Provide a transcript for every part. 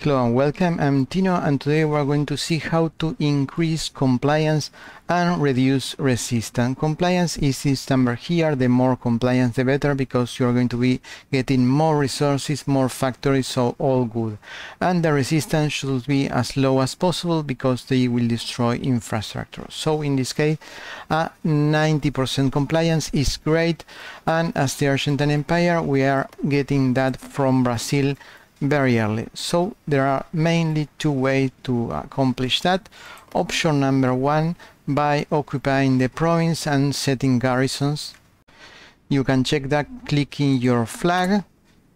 Hello and welcome, I'm Tino and today we're going to see how to increase compliance and reduce resistance. Compliance is this number here, the more compliance the better because you're going to be getting more resources, more factories, so all good. And the resistance should be as low as possible because they will destroy infrastructure. So in this case, a 90% compliance is great and as the Argentine Empire we are getting that from Brazil very early. So there are mainly two ways to accomplish that. Option number one by occupying the province and setting garrisons. You can check that clicking your flag.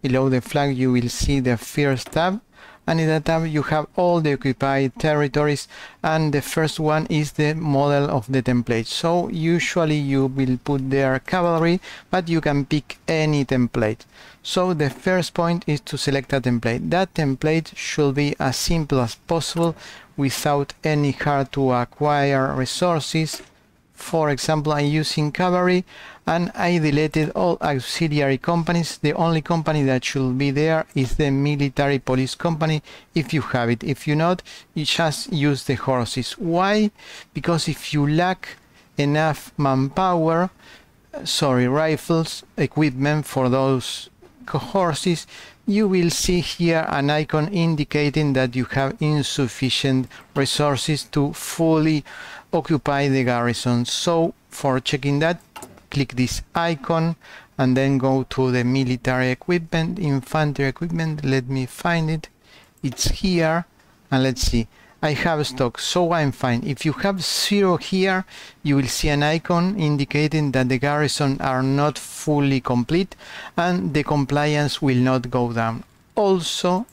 Below the flag you will see the first tab and in that tab you have all the occupied territories and the first one is the model of the template. So usually you will put there cavalry but you can pick any template. So the first point is to select a template. That template should be as simple as possible without any hard to acquire resources for example I'm using cavalry and I deleted all auxiliary companies. The only company that should be there is the military police company if you have it. If you not you just use the horses. Why? Because if you lack enough manpower sorry rifles equipment for those horses you will see here an icon indicating that you have insufficient resources to fully occupy the garrison so for checking that click this icon and then go to the military equipment infantry equipment. Let me find it. It's here and let's see I have stock so I'm fine. If you have zero here you will see an icon indicating that the garrison are not fully complete and the compliance will not go down. Also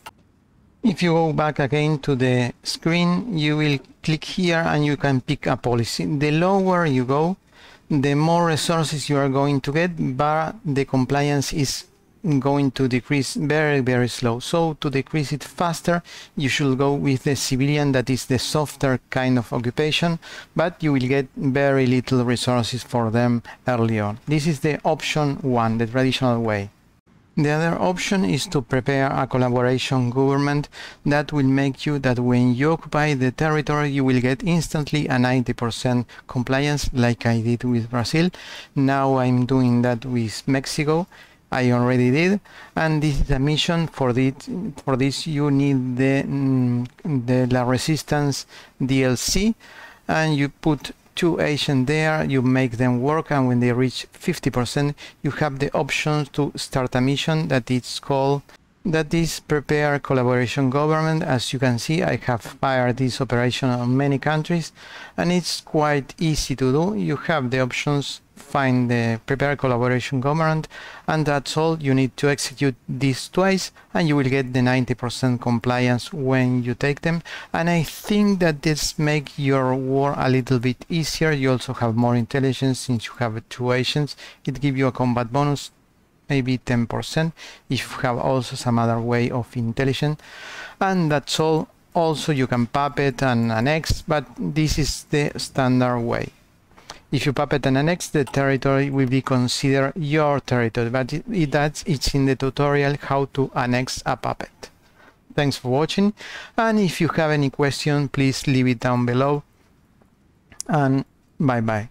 if you go back again to the screen you will click here and you can pick a policy. The lower you go the more resources you are going to get, but the compliance is going to decrease very very slow so to decrease it faster you should go with the civilian that is the softer kind of occupation but you will get very little resources for them early on this is the option one the traditional way the other option is to prepare a collaboration government that will make you that when you occupy the territory you will get instantly a 90% compliance like I did with Brazil. Now I'm doing that with Mexico. I already did and this is a mission for this for this you need the mm, the La Resistance DLC and you put two agents there, you make them work and when they reach 50% you have the option to start a mission that is called that is prepare collaboration government as you can see I have fired this operation on many countries and it's quite easy to do. You have the options find the prepare collaboration government and that's all. You need to execute this twice and you will get the 90% compliance when you take them. And I think that this make your war a little bit easier. You also have more intelligence since you have two agents. It gives you a combat bonus maybe 10% if you have also some other way of intelligence and that's all also you can puppet and annex but this is the standard way if you puppet and annex, the territory will be considered your territory, but it, it, that's, it's in the tutorial how to annex a puppet. Thanks for watching, and if you have any question, please leave it down below, and bye bye.